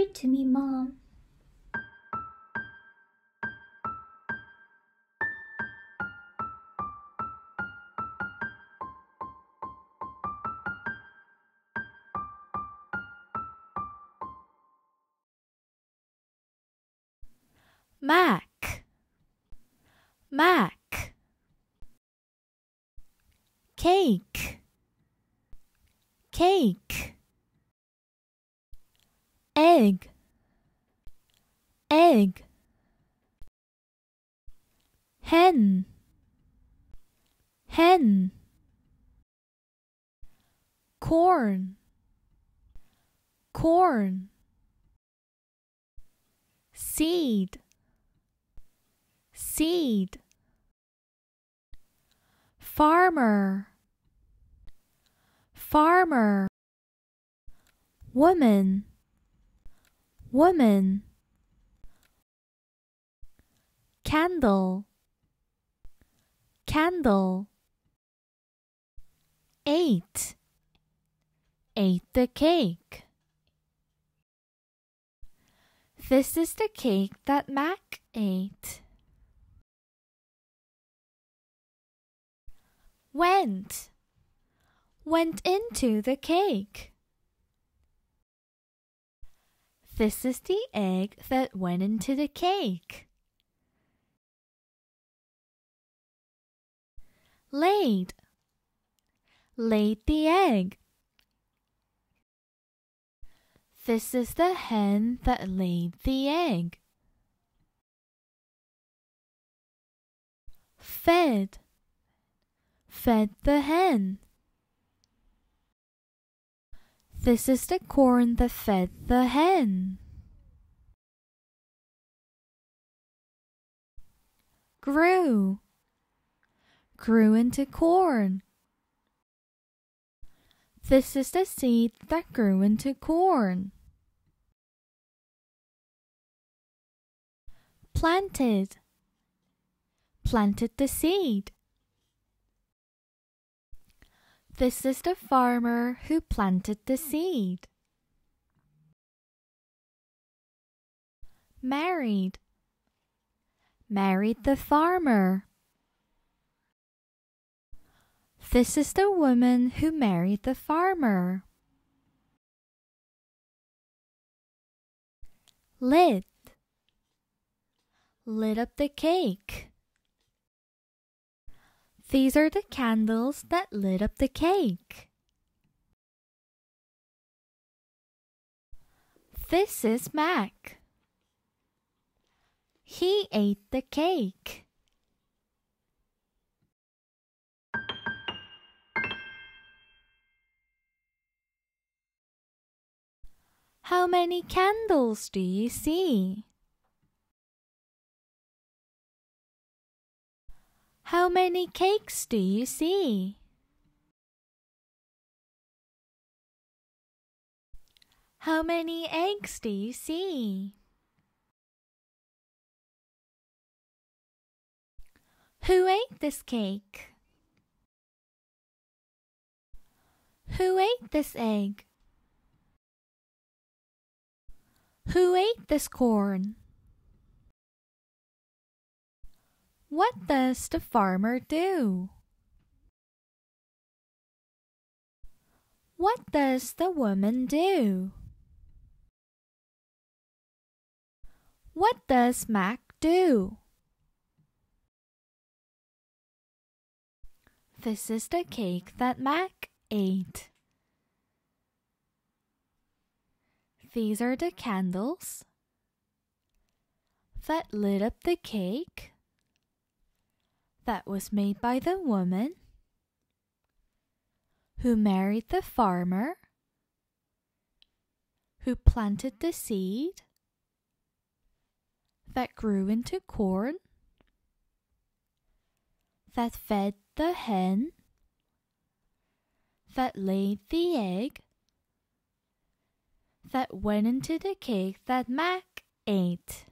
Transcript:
Read to me, Mom. Mack. Mack. Cake. Cake Egg. Egg. Hen. Hen. Corn. Corn. Seed. Seed. Farmer. Farmer. Woman woman. Candle. Candle. Ate. Ate the cake. This is the cake that Mack ate. went. Went into the cake. This is the egg that went into the cake. Laid laid the egg. This is the hen that laid the egg. Fed fed the hen. This is the corn that fed the hen. Grew, grew into corn. This is the seed that grew into corn. Planted, planted the seed. This is the farmer who planted the seed. Married. Married the farmer. This is the woman who married the farmer. Lit. Lit up the cake. These are the candles that lit up the cake. This is Mack. He ate the cake. How many candles do you see? How many cakes do you see? How many eggs do you see? Who ate this cake? Who ate this egg? Who ate this corn? What does the farmer do? What does the woman do? What does Mack do? This is the cake that Mack ate. These are the candles that lit up the cake that was made by the woman who married the farmer who planted the seed that grew into corn that fed the hen that laid the egg that went into the cake that Mack ate.